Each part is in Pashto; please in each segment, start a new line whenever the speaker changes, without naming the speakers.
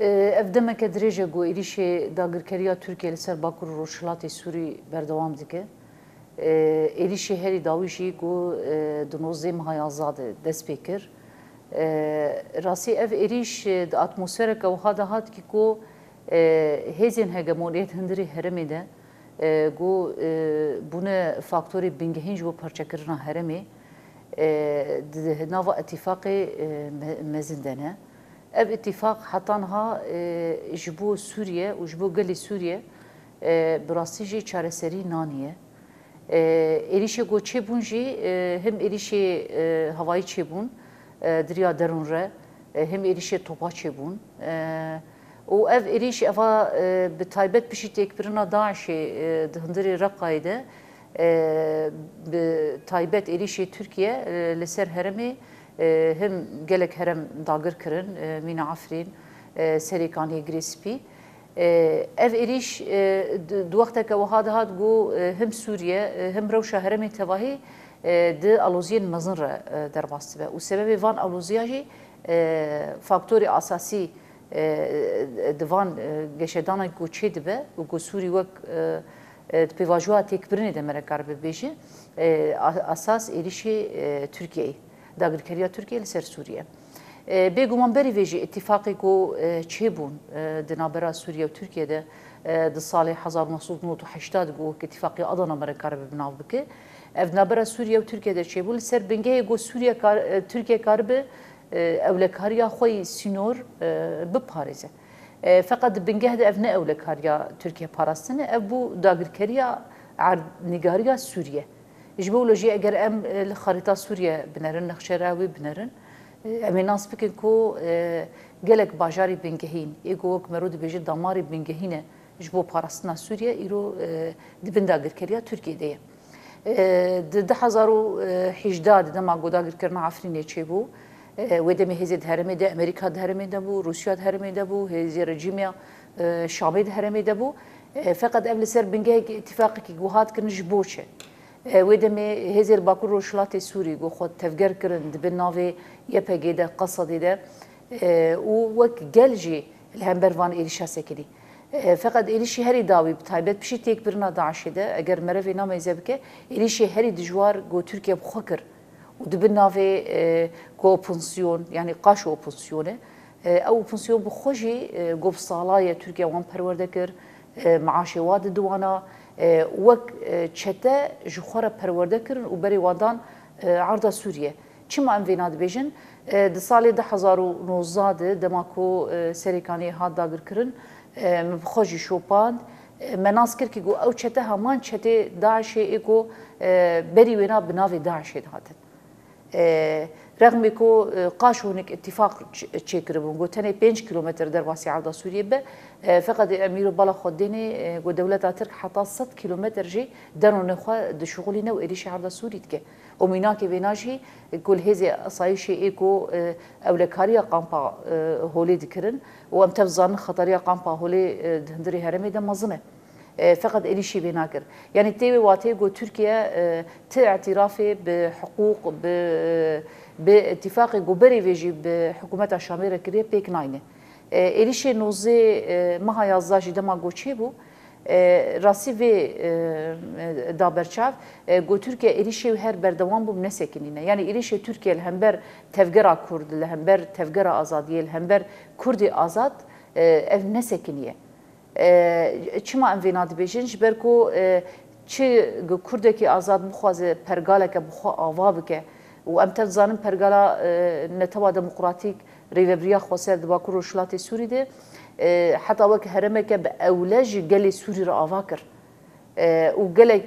Evdeme ke dirêje got êrişê dagirkeriya Türkiye li ser bakur roşhilatê Sûrî berdewam dike. Êrişê herî dawî jî got e, dinozê mihaya zadê dest pê kir. Rastî ev êrîş di atmosfereke wiha de hat ki got e, hêzên hegemoniyet hindirê herêmê de got e, bûne faktorê bingehîn ji bo parçekirina herêmê di nava etîfaqê mezin de ne. اب اتفاق حتنها جبو سوريا وجبو قلي سوريا براستيجي چارسري naniye. erişe goçe bunji hem erişe havai çebun e, diriya derunre e, hem erişe topa çebun o e, ev eriş eva bi taybet pişi tekbirina daşi rakayda, rakayde taybet erişe Türkiye leser heremi هم gelek herem dagir kirin e, mîna Afrîn e, serêkan hêgirêspî. E, ev êrîş du wexteke wiha dihat got him Sûriye him rewşa heremê tevahî di aloziyên mezin re derbas dibe û sebebê van aloziya jî faktorê asasî di van geşedana got çê dibe û got Sûrî wek pêvajoya têkbirinê de me re kar bibêje asas êrişê Tirkiyeyê. داگرکاریە تورکیە لەسەر سووریە. بێگومان بەریێژی اتفاقی و چێبوون دنابرا سووریە و تورکیەدە di salê 1970 got ki tifaqî Adana merekar bi binav bike. Ev nabera Sûriye û Türkiye de çêbû li ser bingehê got Sûriye Türkiye kar bi ewlekariya xweyî sînor biparêze. Feqat di bingeh de ev ne ewlekariya Türkiye parastine ev bû dagirkeriya nigariya Sûriye. جبولوژی اگر ام خريطه سوريا بنرن نقشراوي بنرن ام ناس بكن كو گلك باجاري بنگهين ايگوك مرود بيجي دماري بنگهينه جبو پاراستنا سوريا ايرو دبندا گركريا تركيه ديه د 2018 د ما ګوډا ګرکرنا افرینې چي بو و د مهزه د هرمه د امریکا د هرمه د بو روسیا د هرمه د بو هزه رژیم شامي د هرمه د بو فقط قبل سر بنګه اتفاق کی ګوهات کنه جبوچه وی دمه هزیر باکور رو شلات سوری گو خود تفگر کرن دبن ناوی یپگی ده قصدی ده و وک گلجی الهمبروان ایریشا سکری فقط ایریشی هری داوی بتایبت بشی تیک برنا داعشی ده اگر مروی نام ایزبکه ایریشی هری دجوار گو ترکیه بخکر و دبن ناوی گو اپنسیون یعنی قاشو اپنسیونه او اپنسیون بخوشی گو بصالای ترکیه وان پرورده کر معاشی واد دوانا دو وەک چەتە e, ji xwara perwerdekirin û berê wadan e, arda Sûriye. Çima em vêna dibêjin? Di salê 2009 de e, dema ku serêkaniyê hat dagirkirin min xwe jî şopand, me nas kir ki got ew çete heman çetê Daişê ê got berî wêna bi navê Daişê hatin. رغم کو آه، قاش هناك اتفاق تشكر بون قلت هني 5 كيلومتر واسی عوده سوريا ب آه، فقط امیر بالا خديني گو آه، دولت ترك حتى 100 کیلومتر جی دانو نخوا د شغلي نو اريشي عوده سوريا تك وميناك بيناجي كل هزي صايشي ايكو اولكاريا قامبا هولي دكرن وام تفزان خطريه قامبا هولي دندري هرمي دمزنه فقد إليشي بناكر يعني تيوي واتيجو تركيا تعترافي بحقوق ب به اتفاق گوبری ویجی به حکومت شامیره کریه پیک ناینه اریش نوزه مها یازده جی دما گوچی بو راستی و دابرچاف گو ترکیه اریشی و هر بردوان بو نسکنینه یعنی اریش ترکیه لهمبر تفگرا کرد لهمبر تفگرا آزادیه لهمبر کردی آزاد ev nesekiniye. Çima em vêna dibêjin ji ber ku çi Kurdekî azad bixwaze pergaleke bixwa ava bike و ئەم تەب زانم پەرگەلا نەتەوا دموقراتیک ڕێوەبریا خۆسەر دبا کوڕ وشلاتی سووری دێ حتا وەک هەرمەکە بە ئەولە ji gelê سووری را ava kir û gelek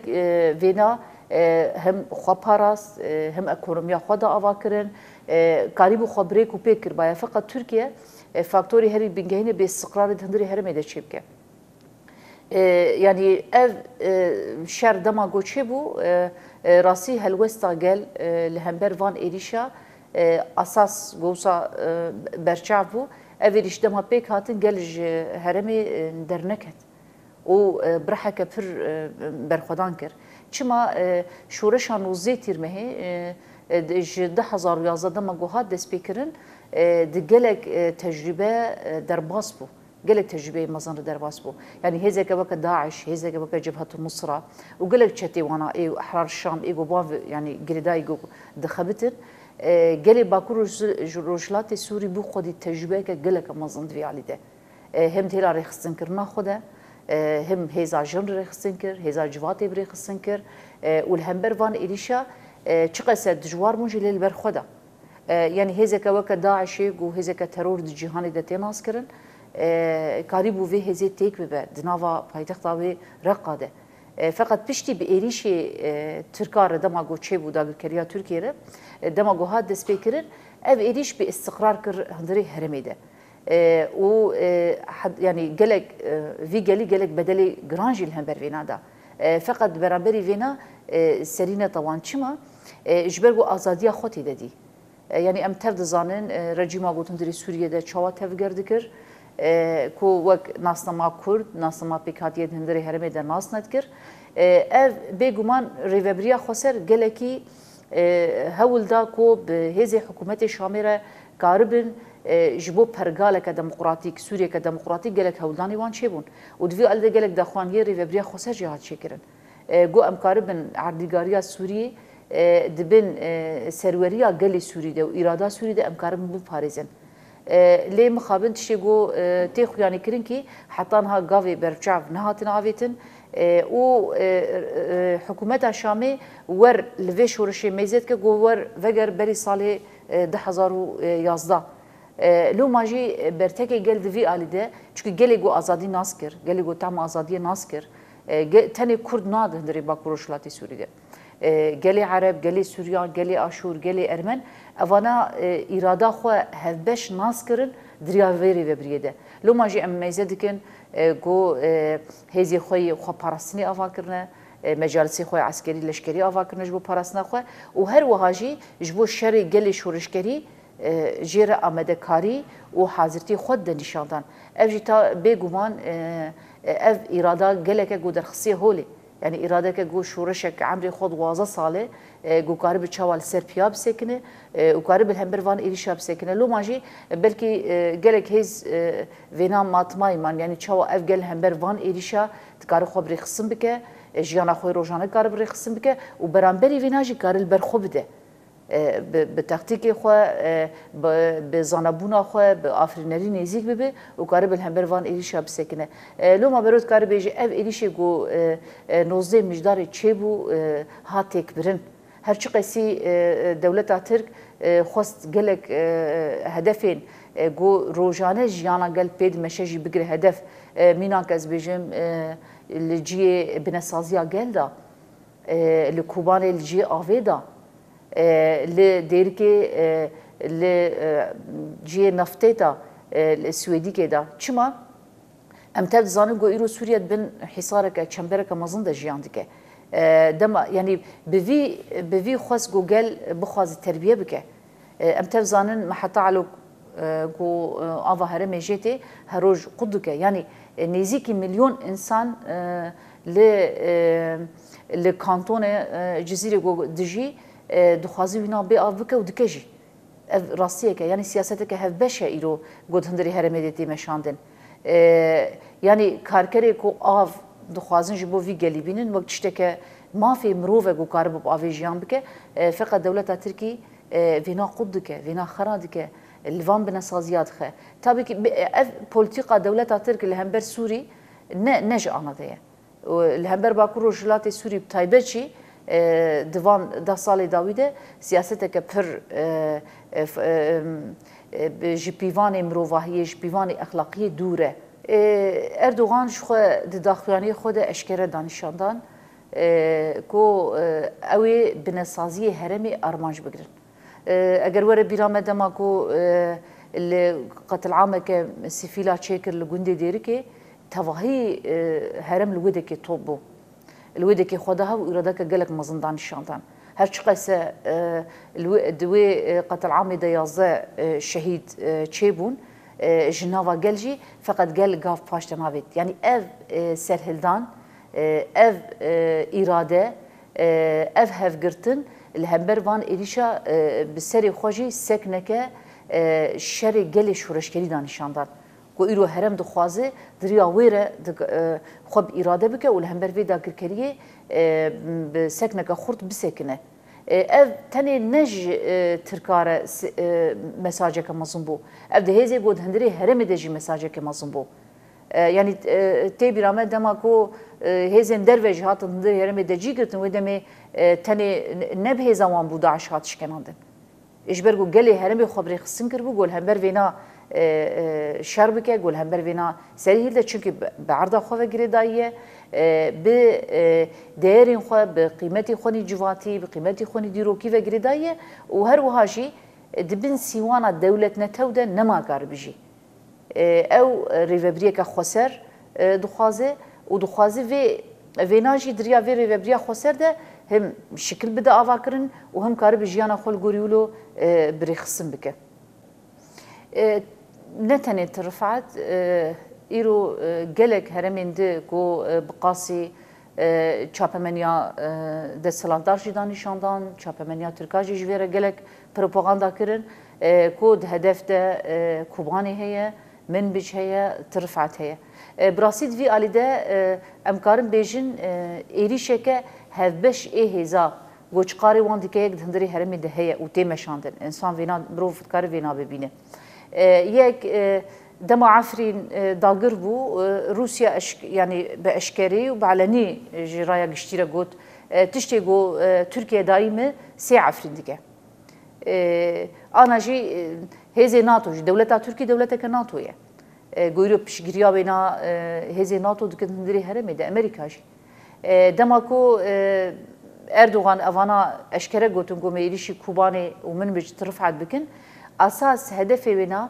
vêna hem xwa paras hem ekonomiya xwa da ava kirin karîbû xwa birêk û pêkir baye feqa Türkiye faktorî herî bingehînê bê stiqrarê hindirî herêmê de çêbike. yani ev şer dema goçê bû راسی هەلوێستا گەل لە هەمبەر ڤان ئێریشا ئاساس گۆسا بەرچاو بوو ئەێریش دەما پێک هاتن گەلژ هەرمی دەرنەکەت و برحەکە پر بەرخۆدان کرد چما شوورەشان و زێ تیرمەهێ ji 2011 dema guha destpêkirin di gelek tecrübe derbas bû. قلق تجربه مزن درواس بو يعني هزك بك داعش هزك بك جبهة النصرة وقلق شتي وانا اي احرار الشام ايجو باف يعني قلدا ايجو دخبتن قلي باكور روجلات سوري بو خدي تجربه قلق مزن في علي ده هم تهلا رخصن كرنا خده هم هزا جن رخصن كر هزا جواتي برخصن كر والهمبر وان إليشا چقدر دجوار مونجي للبر خده يعني هزك وك داعش و هزك ترور دجهاني ده تناس كرن karîbû vê hêzê têk bibe di nava paytexta wê reqa de. Feqet piştî bi êrişê Tirka re dema goçebû dagirkeriya Türkiye re dema goha destpê kirin ev êriş bi istiqrar kir hundirê herêmê de. û yani gelek vî gelî gelek bedelê giran jî li hember vêna da. Feqet di beramberê vêna serîne tawan çima ji ber got azadiya xwe tê dedî. Yani em tev dizanin rejîma gotindirê Sûriyê de çawa tevger dikir. کو وەک ناسنەما کورد ناسنەما پێکاتیە هەندری هەرمێدا ناسنەت کرد ev bêguman rêveberiya xweser gelekî hewl da ku bi hêzê hikûmetê Şamê re karibin ji bo pergaleke demokratîk Sûriyeke demokratîk gelek hewldanê wan çêbûn û divî el de gelek daxwaniye rêveberiya xweser jî hat çêkirin. Gu em karibin erdîgariya Sûriyê dibin serweriya gelê Sûrî de û îrada Sûrî de em karibin biparêzin. لê mixabin tişê got tê xuyanê kirin kî hetan ha gavê berçav nehatin avêtin û hikûmeta Şamê wer li vê şorişê mêzet ke got wer veger berî salê 2011 لوما جی برتکی گل دوی آلی ده چونکه گلی گو آزادی ناس کر گلی گو تام آزادی ناس کر تنی کرد نادهندری با کروشلاتی سوری ده گلی عرب گلی سوریان گلی آشور گلی ارمن اوانا ایرادا خو هفبش ناس کرن دریاوری و بریده لو ماجی ام میزه دکن گو هزی خوی خو پارستنی آوا کرنه مجالسی خو عسکری لشکری آوا کرنه جبو پارستنا خو و هر وهاجی جبو شری گلی شورشکری جیر آمده کاری و حاضرتی خود ده نشاندن اف جی تا بگومان اف ایرادا گلک گو درخصی هولی یعنی اراده که گو شورشک عمری خود وازه ساله گو کاری به چوال سرپیا بسکنه و کاری به هم بروان ایریشا بسکنه لو ماجی بلکی گلک هیز وینا ماتمای من یعنی چوا اف گل هم بروان ایریشا تکار خو بری خصم بکه جیانا خو روزانه کار بری خصم بکه و برانبری وینا جی کار البر خو بده به تاکتیک خو به زانبونا خو به آفرینری نزیک ببه و کار به همبر وان ایریشا بسکنه لوما برود کار بیجی اف ایریشی گو نوزده مجدار چه بو ها تک برن هر چی قسی دولت ترک خواست گلک هدفین گو روزانه جیانا گل پید مشجی بگر هدف مینا کس بیجم لجی بنسازیا گل دا لکوبان لجی آوه دا لدیرکه ل جی نفته تا السويدي كده چما ام تاد زانم گو ایرو سوریا بن حصارك چمبرك مزن د جیان دکه دما يعني بفي بفي خاص جوجل بخواز تربيه بك ام تفزانن محطة على جو افا هرم جيتي هروج قدك يعني نيزيكي مليون انسان ل لكانتون جزيره جو دجي دخوازی وینا به آب که و دکجی راستیه که یعنی سیاست که هف بشه ایرو گود هندری هرمه دیتی مشاندن یعنی کارکری که آب دخوازن جبو وی گلی بینن وقت چیته که مافی مروه گو کار بب آوی جیان بکه فقط دولت ترکی وینا قد که وینا خراد که الوان بنا سازیات خه تابی که اف پولیتیقا دولت ترک لهمبر سوری نه نج آنده لهمبر باکو رجلات سوری بتایبه چی دوان ده سال داویده سیاست که پر جپیوان مروواهی جپیوان اخلاقی دوره اردوغان شو د داخوانی خود اشکره دانشاندان کو اوی بنسازی هرمی ارمانج بگرن اگر وره بیرامه دما کو قتل عامه که سفیلا چیکر لگونده دیره که تواهی هرم لوده که توب بو الويدك خدها وإرادك قالك مزندان الشانتان هرچقسه دوی قتل عامی دیازه شهید چه بون جناوا گلجی فقط گل گاف پاش ناوید یعنی اف سرهلدان اف اراده اف هفگرتن الهمبر وان ایریشا بسری خوشی سکنکه شر گل شورشگری دانشاندان کو ایرو هرم دخوازه دریا ویره خوب اراده بکه و لهم بر ویدا کرکریه سکنه خورد بسکنه ev tenê ne ji tirkare mesajeke mezin bû ev di hêzê got hindirê herêmê de jî mesajeke mezin bû yanî têbîra me dema ku hêzên derve jî hatin hindirê herêmê de cî girtin wê demê tenê ne bi hêza wan bû daş hat şkenandin ji ber got gelê herêmê xwe birêxistin kir bû gol hember vêna شر بکه گل هم بر وینا سری هیل ده چونکی به عرض خواه گریداییه به دیرین خواه به قیمتی خونی جواتی به قیمتی خونی دیروکی و گریداییه و هر وهاجی دبن سیوانا دولت نتوده نما کار بجی او ریوبریه که خسر دخوازه و دخوازه وی ویناجی دریا وی ریوبریه خسر ده هم شکل بده آوا کرن و هم کار بجیانا خول گوریولو بری خسن بکه نەتەنێ ترفات ئیرۆ gelek heremên di got biqasî çapemenya destselandar jî danîşandan, çapemenya Tirka jî ji vê re gelek propaganda kirin ku di hedef de Kubanî heye, min bîj heye, tirfat heye. Birasî vî alî de em karin bêjin êrîşeke hevbeş ê hêza goçkarê wan dikeyek di hindirê heremê de heye û tê meşandin. İnsan vêna mirov dikarî vêna bibîne. یک دم عفرین داگر بو روسیا اشك یعنی به اشکری و به علنی جرایا گشتی را گوت تشتی گو ترکیه دائمه سی عفرین دیگه آنا جی هیز ناتو جی دولتا ترکی دولتا که ناتویه گویرو پشگیریا بینا هیز ناتو دکن هندری هرمی ده امریکا جی دما کو اردوغان اوانا اشکره گوتن گو میریشی کوبانی و من بج ترفعت بکن اساس هدف وینا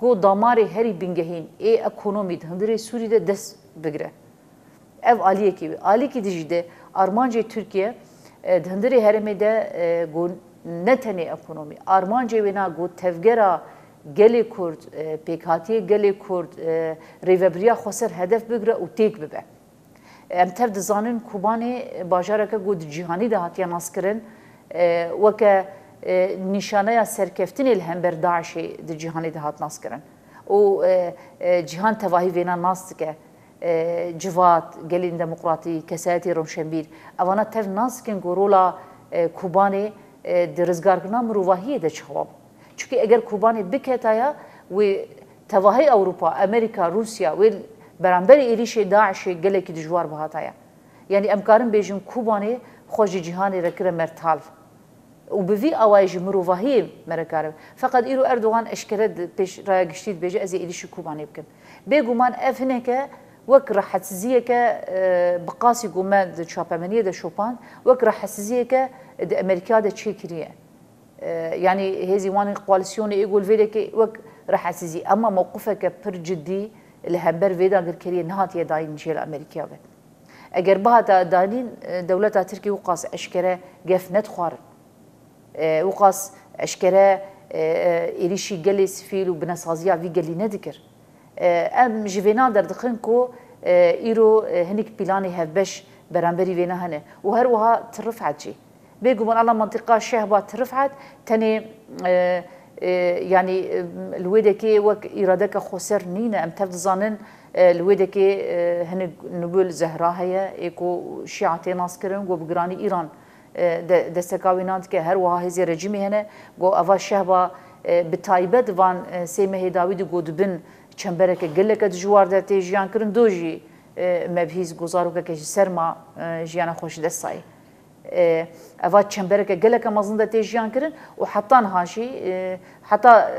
گو داماری هری بینگهین ای اکونومید هندری سوریده دست بگیره ev aliye ki ali ki dijide Armanca Türkiye dındırı heremede gu neteni ekonomi Armanca vina gu tevgera gelê kurd pêkhatiyê gelê kurd rêveberiya xweser hedef bigire û têk bibe em tev dizanin kubanê bajareke gu di cîhanî de hatiye naskirin weke نیشانەیە سەرکەفتنی لە هەمبەر داعشی دی جیهانی دەهات ناسکردن و جیهان تەواهی وێنان ناست دکە جوات گەلین دموقراتی کەسایەتی ڕۆشنبیر ئەوانە تەف ناسکن گۆرۆڵا کوبانێ دی ڕزگارکردنا مرۆڤاهیە دەچەوە چونکی ئەگەر کوبانێ بکێتایە وێ تەواهی ئەوروپا ئەمریکا رووسیا وێ بەرامبەر عێریشی داعشی گەلێکی دژوار بەهاتایە یعنی ئەمکارم بێژم کوبانێ خۆشی جیهانی رەکرە مەرتالف و بوی اواج مروفاهی مرکارم فقط ایرو اردوغان اشکرد پیش رای گشتید بیجه از ایلیشی کوبانی بکن بگو من اف هنه که وك راح حسزيك آه، بقاسي قوما د شوبامانية د شوبان وك راح حسزيك د أمريكا د تشيكرية آه، يعني هذي وان القوالسيون يقول فيدك وك راح حسزي أما موقفك بر جدي الهمبر فيدا غير كريه نهات يداين جيل أمريكا اگر بها دانين آه، دولتا تركي وقاس أشكره قف ندخارن وقاس اشكرا إريشي قلي سفيل وبنسازيا في قلي ندكر ام جيفينا دردخن كو ايرو هنك بلاني هبش برامبري فينا هنا وهروها ترفعت جي بيقومون على منطقة شهبة ترفعت تاني اه يعني الويدكي وك إرادك خسر نينا أم تفضل الويدكي هن نبول زهرا هي إيكو شيعتي ناس كرن وبقراني إيران دەستەکا ویناند کە هەروەها هێزی ڕژیمی هەنە گۆ ئەڤ شەهبا bi taybet van e, sême hêdawî di gotibin çembereke geleke di jiwar de tê jiyan kirin do jî e, mevhîz gozarokeke ji serma e, jiyana xweş de sayî. Eva çembereke geleke mezin de tê jiyan kirin û hetan haşî heta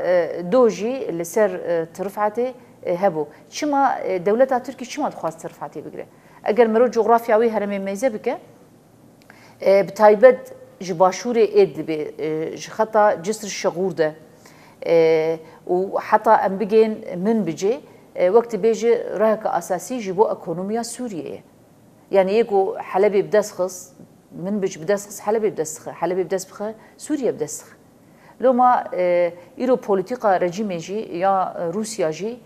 do jî li ser tirfatê hebû. Çima dewleta Tirkî çima dixwast tirfatê bigire. Eger mirov coğrafya wî heremê meyze bike, به تایبەت ji başûrê Êdlibê ji xeta cisr şeğûr de û heta em bigên min bicê wektî bêje reheka asasî ji bo ekonomiya Sûriyeyê. Yani yek û helebê bidestxis min bic bidestxis helebê bidestxe helebê bidest bixe Sûriye bidestxe. Loma îro politiqa rejimê jî ya Rusya jî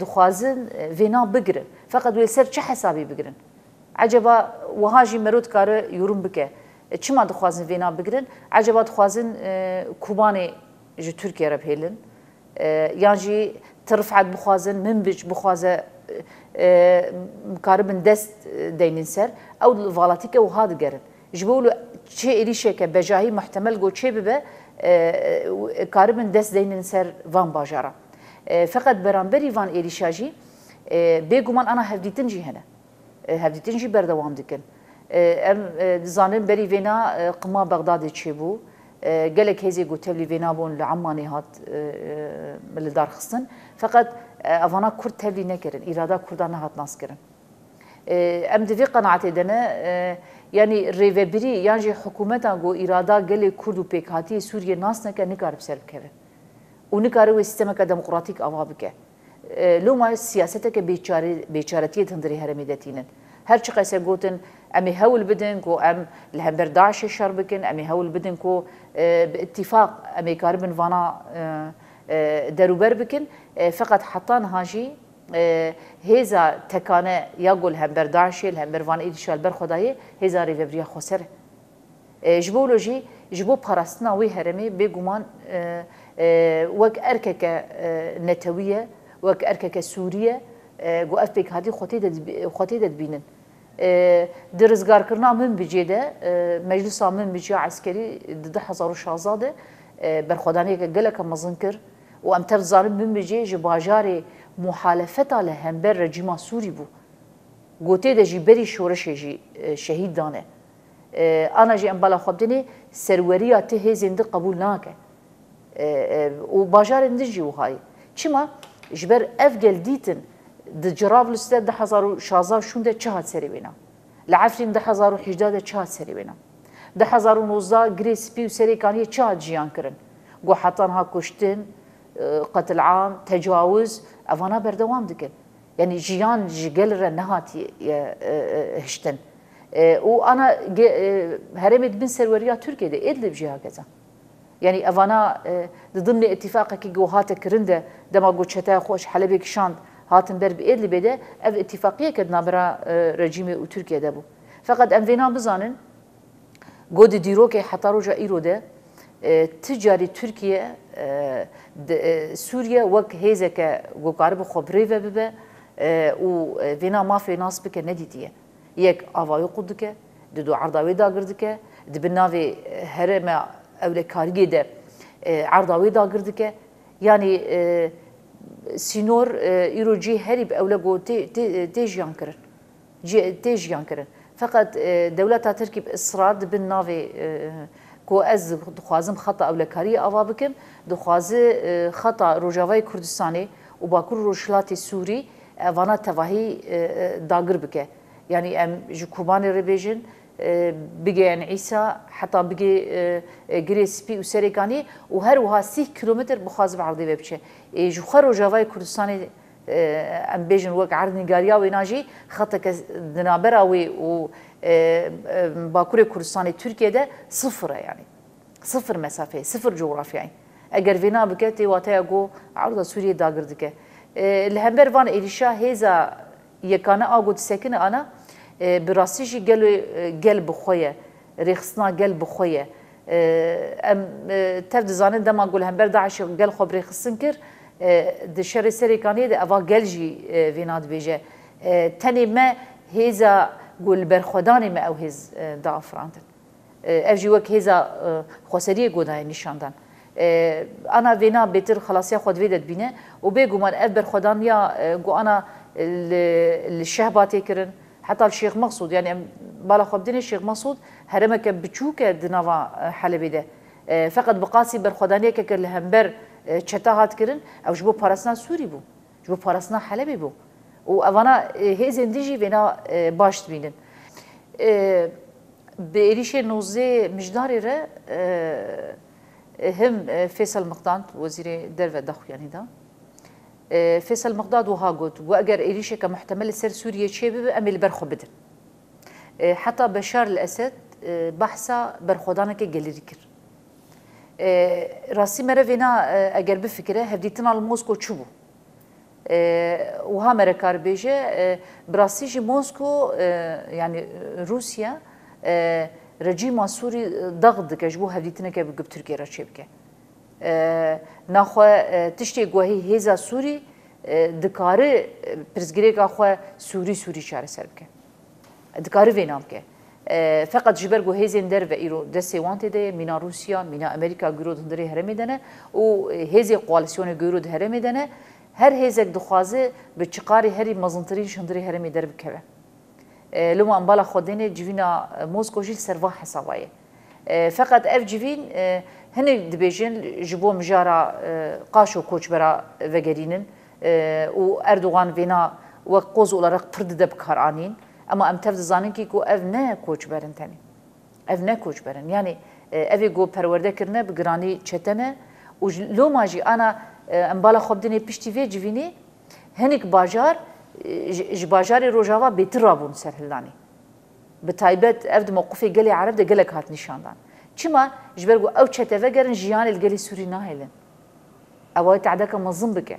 dixwazin vêna bigirin. Feqet wê ser çi hesabî bigirin. Eceba وها جی مرود کار یورم بکه چما دخوازن وینا بگیرن عجبا دخوازن کوبانی جی ترکیه را بهلن یان جی ترفعت بخوازن منبج بخوازه مکاربن دست دینین سر او فالاتیکه وها دگرن جبولو چه ایریشه که بجاهی محتمل گو چه ببه کاربن دست دینین سر وان باجارا فقط برانبری وان ایریشاجی بێگومان ئەنا هەردیتن جی هەنە هەفتین ژی بەردەوام دکن ئەم دزانن بەری ڤێنا قما بەغدادێ چێبوو gelek hêzê got tevlî vênabûn li emanê hat li darxistin feqet evana Kurd tevlî nekirin îrada Kurdan ne hat naskirin. Em divê qenaetê dene yanî rêvebirî yan jî hikûmetan got îrada gelê Kurd û pêkhatiyê Sûriye nas neke nikar bi ser bikevin. û nikar wê sistemeke demokratîk ava bike. لوما سیاست که بیچاره بیچارتی هندری هرمی دتینن هر چی قصه گوتن امی هول بدن کو ام لهمبر داعش شر بکن امی هول بدن کو باتفاق امی کاربن وانا دروبر بکن فقط حطان هاجی هیزا تکانه یا گل همبر داعشی همبر وان ایدیشال بر خدایی هیزا ریوبریا خسر جبولوژی جبو پاراستنا وی هرمی بگومان وک ارکه نتویه وەک ئەرکەکە سووریە گو ئەف پێک هاتی خۆتی دەتبینن درزگارکردنا من بجێدە مەجلسا من بجیا عسکەری 2016 بەرخۆدانەیەکە گەلەکە مەزن کرد و ئەم تەرزارم من بجێ ji باژارێ محالەفەتا لە هەمبەر ڕەجیما سووری بوو گotê de jî berî şoreşê jî şehîd dane. Ana jî embala xwedinê serweriya ti hêzên di qebûl nake. û bajarên din jî wihayî. Çima ji ber ev gel dîtin di cirav li sê 2016 şûn de çi hat serê wêna li Efrîn 2018 de çi hat serê wêna 2019 girê spî û serêkaniyê çi hat jiyan kirin got hetan ha kuştin qetilan tecawuz evana berdewam dikin yani jiyan ji gel re nehatiye hiştin û ana herêmê dibin serweriya Tirkiye de Edlib jiya gezan یعنی ئەوانا ددمێ ئتیفاقێکی گوهاتە کردە دەما گوچەتە خۆش حەلبێک شاند هاتن بەر بێلی بێدە ئەف ئتیفاقیە کە نابرا ڕژیمی و تورکیا دەبوو فقط ئەم وێنا بزانن گۆدی دیرۆکی حتاڕۆژە ئیرۆدە تجاری تورکیە سووریا وەک هێزەکە گۆکارە بە خۆبرێڤە ببە و وێنا مافێ ناس بکە نەدیتیە یەک ئاوایە قوت دکە دو عرداوێ داگر دکە دبن ناوێ هەرێمە ew li kargê de e, erda wê dagir dike yanî e, sînor e, îro cî herî bi ewle got tê jiyan kirin tê jiyan kirin feqet dewleta Tirkî bi israr dibin navê کو ez dixwazim xeta ewlekariyê ava bikim dixwaze xeta Rojavayê Kurdistanê û bakur Rojhilatê Sûrî evana tevahî dagir bike. Yani em ji kurbanê re bêjin بگەیان عیسا حتا بگێ گرێسپی و سەرێکانی و هەروەها سی کیلومتر بخواز بەعردی وێ بچێ ئێژ خەر و ژاوای کوردستانی ئەم بێژن وەک عردنیگاریا و ناژی خەتەکە دنابەراوی و باکوورێ کوردستانی تورکێدە سفرە یانی سفر مەسافێ سفر جغرافیایی ئەگەر وێنا بکە تێواتەیە گۆ عردە سووریە داگردکە لە هەمبەر وان ئێریشا هێزا یەکانە ئاگوت سەکنە ئانە براستی جی گل گل بخویه ریخسنا گل بخویه ام تف دزانه دما گل هم بر داعش گل خوب ریخسن کر د شر سری کانی د اوا گل جی ویناد بیجه تنی ما هیزا گل برخودانی ما او هیز دا افراندن اف جی وک هیزا خوسری گودای نشاندن انا وینا بهتر خلاصی خود ویدت بینه و بگو من اف برخودان یا گو انا الشهباتی کرن حتى الشيخ مقصود يعني بالا خبدين الشيخ مقصود هرمك بچوك دنوا حلبي ده فقط بقاسي برخدانيه كك الهمبر چتا هات كرن او جبو پارسنا سوري بو جبو پارسنا حلبي بو و اوانا هیزن دیجی وینا باش بینن به ایریش نوزه مجداری را هم فیصل مقدان وزیر در و دخویانی دا فیصل مقداد و هاگوت و اگر ایریشه که محتمل سر سوریه چه ببه امیل برخو بدن حتی بشار الاسد بحثا برخودانه که گلیری کرد راستی مره وینا اگر بفکره هفدیتنا الموسکو چو بو و ها مره کار بیجه براستی جی موسکو یعنی روسیا رژیم سوری دغد دکش بو هفدیتنا که بگب ترکیه را چه بکه نخوا تشتی گوهی هیزا سوری دکاره پرزگریگا خوا سوری سوری چاره سر بکن دکاره وینام که فقط جبر گو هیزین در و ایرو دسته وانت ده مینا روسیا مینا امریکا گیرو دندری هرمی دنه و هیزی قوالسیون گیرو هرمی دنه هر هیزک دخوازه به چقاری هری مزنترین شندری هرمی در بکوه لما انبالا خودینه جوینا موسکو جیل سروا حسابایه فقط اف جوین هنه دبیجن جبو مجارا قاشو کوچ برا وگرینن و اردوغان وینا وەک قۆز olarak pir dide bikarîn ama em tev dizanin ku ev ne koçberin tenê ev ne koçberin yani e, evê got perwerdekirine bi giranî çetene û loma jî ana e, em bala xwedinê piştî vê civînê hinek bajar e, ji bajarê rojava bêtir rabûn ser hildanî bi taybet ev di moqufê gelê ereb de gelek hat nîşandan چما جبر گو او چتوه گرن جیان الگلی سوری ناهلن اوای تعدک مزن بکه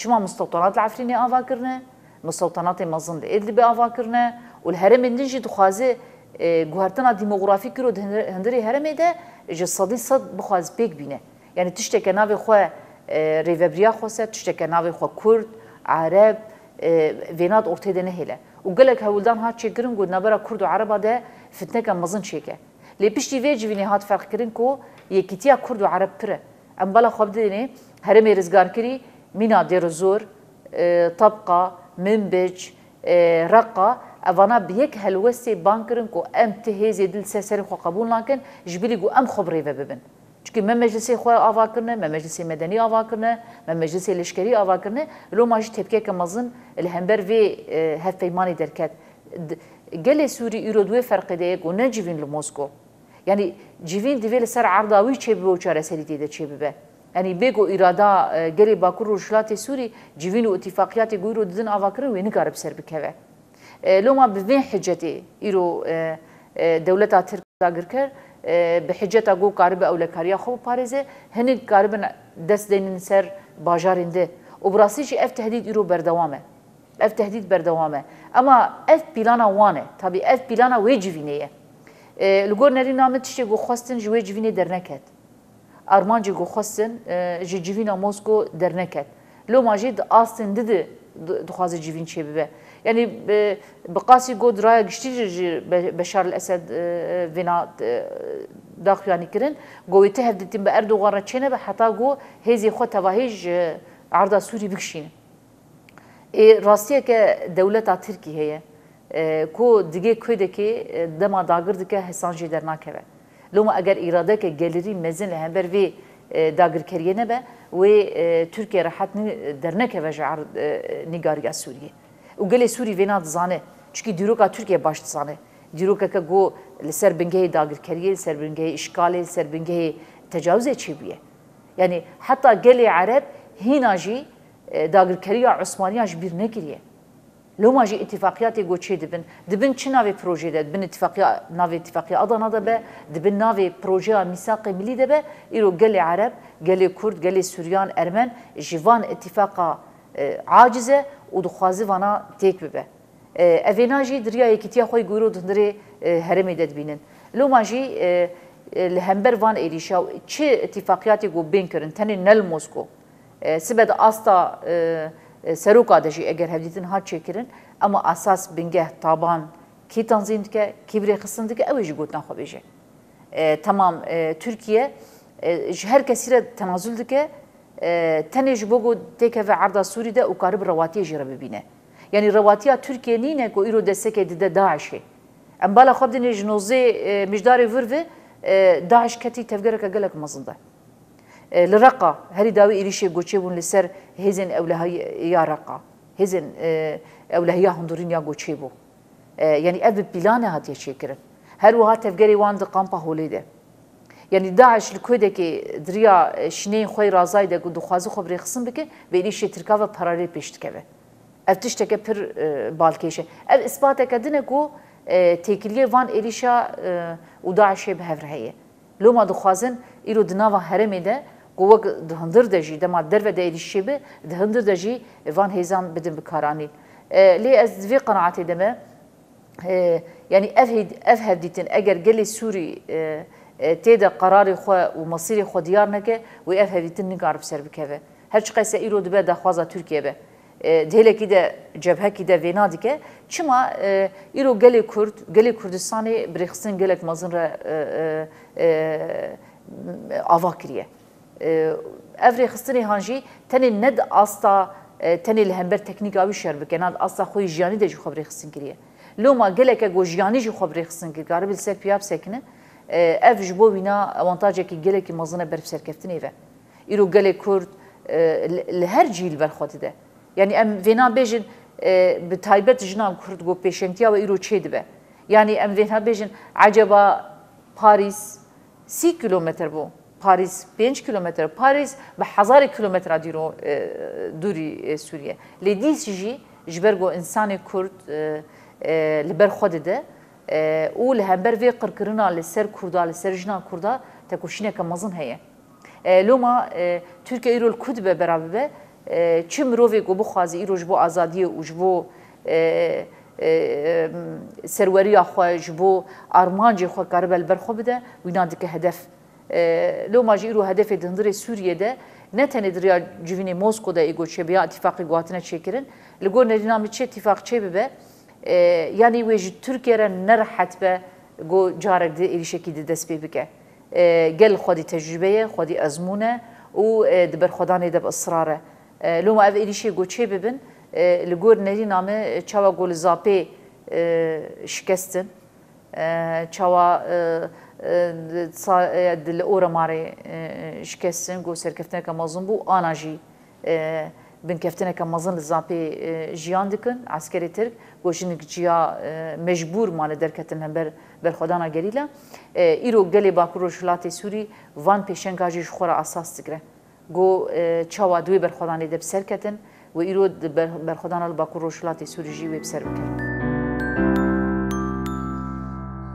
چما مستوطنات العفرینی آوا کرنه مستوطنات مزن ده ادلب آوا کرنه والهرم اندنجی دخوازه گوهرتنا دیموغرافی کرو هندری هرمه ده جه صدی صد بخواز بیگ بینه یعنی تشتکه ناوی خواه ریوبریا خواسته تشتکه ناوی خواه کرد عرب وینات ارتیده نهیله و گلک هولدان ها چه گرنگو نبرا کرد و عربا ده فتنه که مزن چه که لی پشتی وی جوینی هات فرق کردن کو یکیتیا کرد و عرب پره ام بالا خواب دینه هرمی رزگار کری مینا دیر زور طبقه منبج رقه اوانا بيك هلوسي بانكرن كو ام تهيزي دل سسر خو قبول لكن جبلي كو ام خبري ببن چونکی من مجلسی خو آوا کرنه، من مجلسی مدنی آوا کرنه، من مجلسی لشکری آوا کرنه، لو ماجی تپکه که مزن الهمبر وی هفت پیمانی درکت. گل سوری ایرو دوی فرق دیگه و نجیبین لموسکو. یعنی جیوین دیویل سر عرداوی چه ببه و چاره سری دیده چه ببه یعنی بگو ایرادا گلی باکور روشلات سوری جیوین و اتفاقیات گوی رو دیدن آوا کرن و نگارب سر بکوه لوما بوین حجتی ایرو دولتا ترک داگر کرد به حجت اگو قارب اولکاریا خوب پارزه هنگ قارب دست دینن سر باجارنده و براسیش اف تهدید ایرو بردوامه اف تهدید بردوامه اما اف پیلانا وانه تابی اف پیلانا ویجوینه لگور نری نامه تشتی گو خواستن جوی جوینی در نکد آرمان جی گو خواستن جی جوینا موسکو در نکد لو ماجی د آستن دیده دخواز جوین چه ببه یعنی بقاسی گو درای گشتی جی بشار الاسد وینا داخیانی کرن گوی ته هفدتیم به اردوغان را چنه به حتا گو هیزی خود تواهیج عرضا سوری بکشینه ای راستیه که دولت ترکی هیه کو دیگه کودکی دما داگر دکه حسان جی در نکه لوما اگر اراده که گلری مزن لهم بر وی داگر کریه نبه و ترکیه راحت در نکه و جعر نگارگه سوریه و گل سوری وینا دزانه چکی دیروکا ترکیه باش دزانه دیروکا که گو لسر بنگه داگر کریه لسر بنگه اشکاله لسر بنگه تجاوزه چی بیه یعنی حتی گل عرب هیناجی داگر کریا عثمانیاش بیر نگیریه لو ما جي اتفاقيات گوچي دبن دبن چه ناوي پروژه ده دبن اتفاقيا ناوي اتفاقيا ادانا ده به دبن ناوي پروژه ميثاق ملي ده به ايرو گلي عرب گلي كرد گلي سوريان ارمن جوان اتفاقا عاجزه و دخوازي وانا تيك ببه اوینا جی دریا یکیتیا خوی گورو دندره هرمی دد بینن لوما جی لهمبر وان ایریشا چه اتفاقیاتی گو بین کرن تنی نل موسکو سبد آستا seroka de jî eger hevdîtin hat çêkirin ama asas bingeh taban kî tanzîm dike kî birê xistin dike ew ê jî gotina xwe bêje tamam e, Türkiye ji e, her kesî re tenazul dike e, tenê ji bo got têkeve erda Sûrî de û karib rewatiyê jî re bibîne yani rewatiya Türkiye nîne ku îro destekê dide Daişê em bala xwe bidinê ji nozê mijdarê vir ve Daş ketî tevgereke gelek mezin de لرقا هری داوی ایریشه گوچه بون لسر هزن اولهای یا رقا هزن اولهای یا هندورین یا گوچه بو یعنی اف بلانه هاتیه چیکرن هر وها تفگری وان ده قامپا هولیده یعنی داعش لکوده که دریا شنین خوی رازای ده گندو خوازو خو بری خسن بکن و ایریشه ترکا و پراری پیشت کبه اف تشتکه پر بالکیشه اف اثباته کدنه گو تکلیه وان ایریشه و داعشه به هفرهیه لوما دخوازن ایرو دناوا هرمه ده Ku wek di hindir de jî dema derve de êrişî bi di hindir de jî van hêzan bidin bikaranîn. E, Lê ez divê qenaetê de me e, yani ev ev hevdîtin eger gelê Sûrî e, têde qerarê xwe û mesîrê xwe diyar neke wê ev hevdîtin nigar bi ser bikeve. Her çi qese îro dibe daxwaza Tirkiye be. Dêlekî de cebhekî de vêna dike çima îro gelê Kurd, gelê Kurdistanê birêxistin gelek mezin re ava kiriye. evrê xistinê han jî tenê ned asta e, tenê li hember teknîka wî şer bikin had asta xwe jiyanî de ji xwe rêxistin kiriye. Loma geleke got jiyanî jî xwe rêxistin kir karî bil ser piyab sekine e, ev ji bo wîna avantajekî gelekî mezine ber serkeftinê ve. Îro gelê Kurd e, li her cîl berxwatî de. Yani em vêna bêjin bi taybet jinan Kurd got pêşengtiya ve îro çê dibe. Yani em vêna bêjin eceba Paris 30 kilometr bû. پاریس 5 کیلومتر پاریس به هزار کیلومتر دیرو دوری سوریه لدیس جی جبرگو انسان کرد لبر خود ده او لهمبر وی قرقرنا لسر کردا لسر جنا کردا تکوشینه که مزن هیه لوما ترکیه ایرو الکود به برابه به چه مروی گو بخوازی ایرو جبو آزادی و جبو سروریا خواه جبو آرمانجی خواه کاربل برخو بده وینا دکه هدف لو ماجی ایرو هدف دندر سوریه ده نه تنه دریا جوینی موسکو ده ایگو چه بیا اتفاقی گواتنه چکرن لگو نرینامی چه اتفاق چه ببه یعنی ویجی ترکیه را نرحت به گو جارک ده ایریشکی ده دست بی بکه گل خودی تجربه خودی ازمونه و دبر خودانه دب اصراره لو ما اف ایریشی گو چه ببن لگور نرینامه چاوا گول زاپی شکستن چاوا دل اورا ماري شكسن جو سركفتنا كمازن بو انا جي بن كفتنا كمازن لزابي جيان دكن عسكري ترك گوشن جیا مجبور مال درکتن هم بر بر خدانا گریلا ایرو گلی باکر و شلات سوری وان پیشنگاجیش خورا اساس تگره گو چاوا دوی بر خدانا دب سرکتن و ایرو بر خدانا باکر و شلات سوری جی وب سر بکرد